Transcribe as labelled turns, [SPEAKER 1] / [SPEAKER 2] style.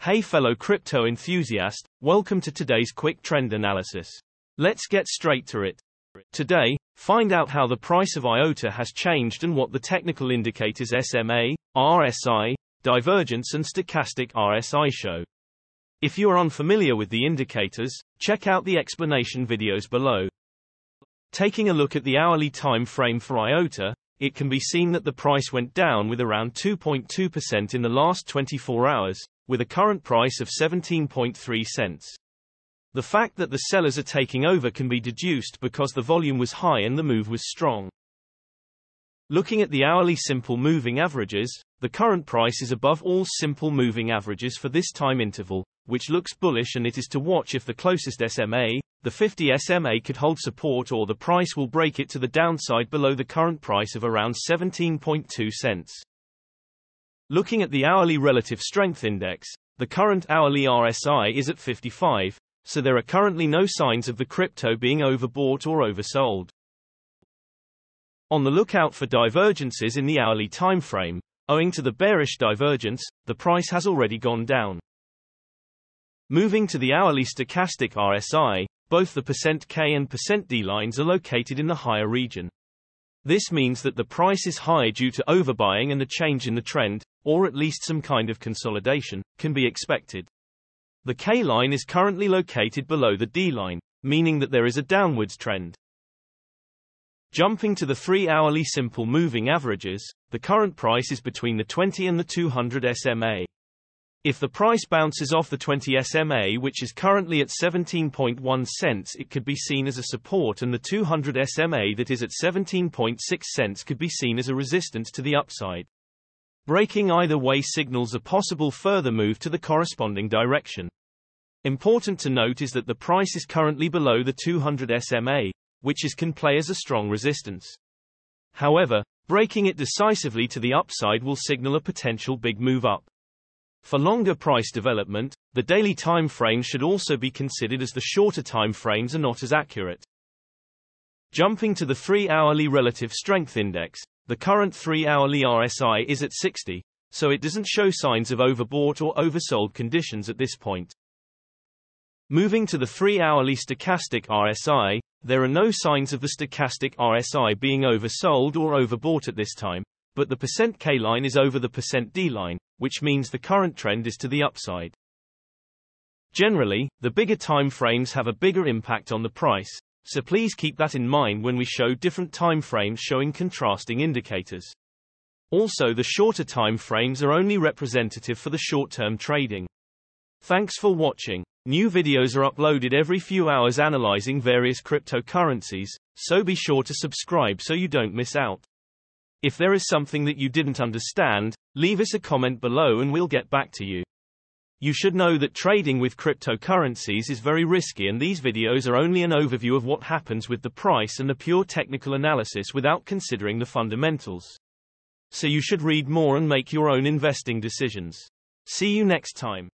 [SPEAKER 1] Hey fellow crypto enthusiast, welcome to today's quick trend analysis. Let's get straight to it. Today, find out how the price of IOTA has changed and what the technical indicators SMA, RSI, divergence and stochastic RSI show. If you are unfamiliar with the indicators, check out the explanation videos below. Taking a look at the hourly time frame for IOTA, it can be seen that the price went down with around 2.2% in the last 24 hours, with a current price of 17.3 cents. The fact that the sellers are taking over can be deduced because the volume was high and the move was strong. Looking at the hourly simple moving averages, the current price is above all simple moving averages for this time interval, which looks bullish and it is to watch if the closest SMA, the 50 SMA could hold support or the price will break it to the downside below the current price of around 17.2 cents. Looking at the hourly relative strength index, the current hourly RSI is at 55, so there are currently no signs of the crypto being overbought or oversold. On the lookout for divergences in the hourly time frame, owing to the bearish divergence, the price has already gone down. Moving to the hourly stochastic RSI, both the percent %K and percent %D lines are located in the higher region. This means that the price is high due to overbuying and a change in the trend, or at least some kind of consolidation, can be expected. The K line is currently located below the D line, meaning that there is a downwards trend. Jumping to the three hourly simple moving averages, the current price is between the 20 and the 200 SMA. If the price bounces off the 20 SMA which is currently at 17.1 cents it could be seen as a support and the 200 SMA that is at 17.6 cents could be seen as a resistance to the upside. Breaking either way signals a possible further move to the corresponding direction. Important to note is that the price is currently below the 200 SMA, which is can play as a strong resistance. However, breaking it decisively to the upside will signal a potential big move up. For longer price development, the daily time frame should also be considered as the shorter time frames are not as accurate. Jumping to the 3-hourly relative strength index, the current 3-hourly RSI is at 60, so it doesn't show signs of overbought or oversold conditions at this point. Moving to the 3-hourly stochastic RSI, there are no signs of the stochastic RSI being oversold or overbought at this time, but the percent %K line is over the percent %D line, which means the current trend is to the upside. Generally, the bigger time frames have a bigger impact on the price, so please keep that in mind when we show different time frames showing contrasting indicators. Also the shorter time frames are only representative for the short-term trading. Thanks for watching. New videos are uploaded every few hours analyzing various cryptocurrencies, so be sure to subscribe so you don't miss out. If there is something that you didn't understand, leave us a comment below and we'll get back to you. You should know that trading with cryptocurrencies is very risky and these videos are only an overview of what happens with the price and the pure technical analysis without considering the fundamentals. So you should read more and make your own investing decisions. See you next time.